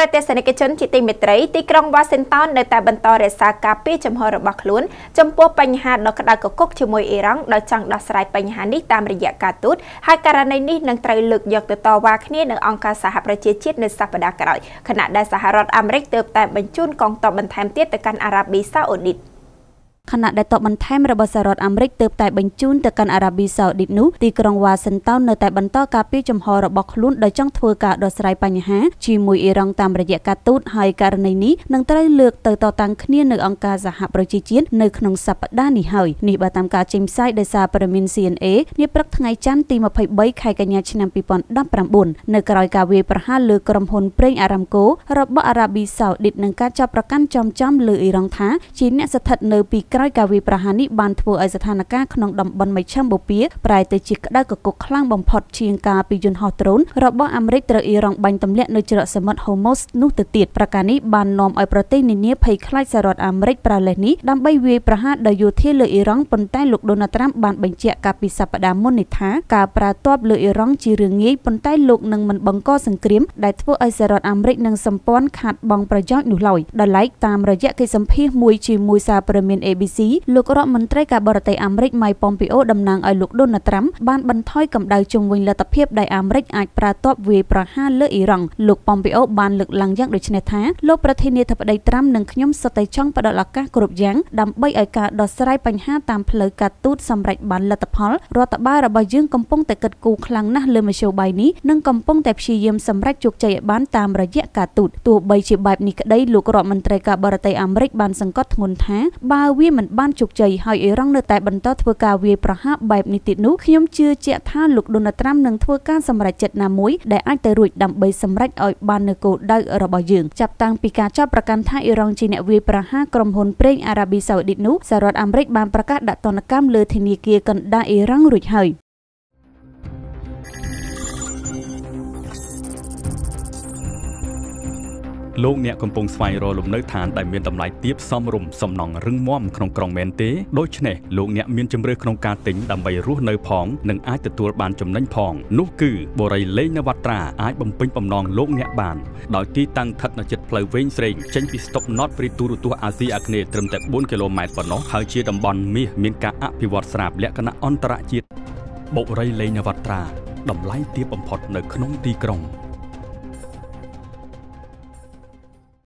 ប្រិយទស្សនិកជនជាទីមេត្រីទីក្រុងវ៉ាស៊ីនតោននៅតែបន្តរក្សាការពីចំហរបស់ខ្លួនចំពោះបញ្ហាដ៏ក្តៅគគុកជាមួយអ៊ីរ៉ង់ដោយចង់ដោះស្រាយបញ្ហានេះតាមរយៈការទូតហើយករណីនេះនឹងត្រូវលើកយកទៅតវ៉ាគ្នានៅអង្គការសហប្រជាជាតិនៅសប្តាហ៍ក្រោយខណៈដែលសហរដ្ឋអាមេរិកទើបតែបញ្ជូនកងទ័ពបន្ថែមទៀតទៅកាន់អារ៉ាប៊ីសាអូឌីត ខណៈដែលតបបន្ថែមរបស់សហរដ្ឋអាមេរិកទើបតែបញ្ជូនទៅកាន់អារ៉ាប៊ីសាអូឌីតនោះទីក្រុងវ៉ាស៊ីនតោននៅតែបន្តការពីចំហរបស់ខ្លួនដោយចង់ធ្វើការដោះស្រាយបញ្ហាជាមួយអ៊ីរ៉ង់តាមរយៈការទូតហើយករណីនេះនឹងត្រូវលើកទៅតតាំងគ្នានៅអង្គការសហប្រជាជាតិនៅក្នុងសប្តាហ៍នេះហើយនេះបើតាមការចេញផ្សាយដោយសារព័ត៌មាន CNA នាព្រឹកថ្ងៃច័ន្ទទី23ខែកញ្ញាឆ្នាំ2019នៅក្រោយការវាយប្រហារលើក្រុមហ៊ុនប្រេងអារ៉ាំកូរបស់អារ៉ាប៊ីសាអូឌីតនឹងការចាប់ប្រកាន់ចំចំលើអ៊ីរ៉ង់ថាជាអ្នកស្ថិតនៅពីក្រក្រោយការវាយប្រហារនេះបានធ្វើឲ្យស្ថានភាពក្នុងតំបន់មជ្ឈមបូព៌ាប្រែទៅជាក្តៅគគុកខ្លាំងបំផុតជាងការពីយន្តហោះដ្រូនរបស់អាមេរិកត្រូវអ៊ីរ៉ង់បាញ់ទម្លាក់នៅច្រកសមុទ្រ Hormuz នោះទៅទៀតប្រការនេះបាននាំឲ្យប្រទេសនានាភ័យខ្លាចសហរដ្ឋអាមេរិកប្រើលេសនេះដើម្បីវាយប្រហារដោយយោធាលើអ៊ីរ៉ង់ប៉ុន្តែលោកដូណាល់ត្រាំបានបញ្ជាក់កាលពីសប្តាហ៍មុននេះថាការប្រើទ័ពលើអ៊ីរ៉ង់ជារឿងងាយប៉ុន្តែលោកនឹងមិនបង្កសង្គ្រាមដែលធ្វើឲ្យសហរដ្ឋអាមេរិកនិងសម្ព័ន្ធខាតបង់ប្រយោជន៍នោះឡើយដោយឡែកតាមរយៈកិច្ចសម្ភាសមួយជាមួយសារព័ត៌មាន ABC លោករដ្ឋមន្ត្រីការបរទេសអាមេរិកម៉ៃប៉ុមពីអូតំណាងឲ្យលោកដូណាល់ត្រាំបានបន្ថយកម្ដៅជំវិញលទ្ធភាពដែលអាមេរិកអាចប្រើទ័ពវាយប្រហារលើអ៊ីរ៉ង់លោកប៉ុមពីអូបានលើកឡើងយ៉ាងដូចនេះថាលោកប្រធានាធិបតីត្រាំនិងខ្ញុំសុទ្ធតែចង់ផ្ដល់ឱកាសគ្រប់យ៉ាងដើម្បីឲ្យការដោះស្រាយបញ្ហាតាមផ្លូវការទូតសម្រេចបានលទ្ធផលរដ្ឋបាលរបស់យើងកំពុងតែគិតគូរខ្លាំងណាស់លើមធ្យោបាយនេះនិងកំពុងតែព្យាយាមសម្រេចជោគជ័យឲ្យបានតាមរយៈការទូតទោះបីជាបែបនេះក្តីលោករដ្ឋមន្ត្រីការបរទេសអាមេរិកបានសង្កត់ធ្ងន់ថាបើវាមិនបានជោគជ័យហើយអ៊ីរ៉ង់នៅតែបន្តធ្វើការវាយប្រហារបែបនេះទៀតនោះខ្ញុំជឿជាក់ថាលោកដូណាល់ត្រាំនឹងធ្វើការសម្រេចចិត្តណាមួយដែលអាចទៅរួចដើម្បីសម្រេចឲ្យបាននូវគោលដៅរបស់យើងចាប់តាំងពីការចាប់ប្រកាន់ថាអ៊ីរ៉ង់ជាអ្នកវាយប្រហារក្រុមហ៊ុនប្រេងអារ៉ាប៊ីសាអូឌីតនោះសហរដ្ឋអាមេរិកបានប្រកាសដាក់ទណ្ឌកម្មលើធនាគារកណ្ដាលអ៊ីរ៉ង់រួចហើយ លោកអ្នកកំពុងស្វែងរកលំនៅឋានដែលមានតម្លៃទាបសមរម្យសំណង់រឹងមាំក្នុងក្រុងមែនទេដូច្នេះលោកអ្នកមានជំរឿក្នុងការទិញដើម្បីរស់នៅផងនិងអាចទទួលបានចំណេញផងនោះគឺបូរីលេងនវត្រាអាចបំពេញបំណងលោកអ្នកបានដោយទីតាំងស្ថិតនៅជិតផ្លូវវែងស្រេងចេញពីស្តុកណតព្រីទូរទស្សន៍អាស៊ីអាគ្នេយ៍ត្រឹមតែ4គីឡូម៉ែត្រប៉ុណ្ណោះហើយជាតំបន់មាសមានការអភិវឌ្ឍស្រាប់លក្ខណៈអន្តរជាតិបុរីលេងនវត្រាតម្លៃទាបបំផុតនៅក្នុងទីក្រុង